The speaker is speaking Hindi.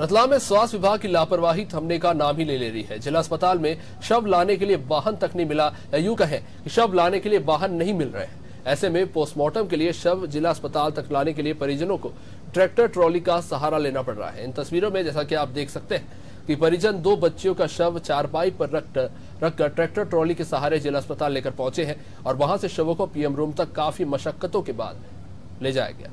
रतलाम में स्वास्थ्य विभाग की लापरवाही थमने का नाम ही ले ले रही है। जिला अस्पताल में शव लाने के लिए वाहन तक नहीं मिला। या यूँ कहें कि शव लाने के लिए वाहन नहीं मिल रहे हैं। ऐसे में पोस्टमार्टम के लिए शव जिला अस्पताल तक लाने के लिए परिजनों को ट्रैक्टर ट्रॉली का सहारा लेना पड़ रहा है। इन तस्वीरों में जैसा कि आप देख सकते हैं कि परिजन दो बच्चियों का शव चारपाई पर रख रखकर ट्रैक्टर ट्रॉली के सहारे जिला अस्पताल लेकर पहुँचे हैं और वहाँ से शवों को पीएम रूम तक काफ़ी मशक्कतों के बाद ले जाया गया।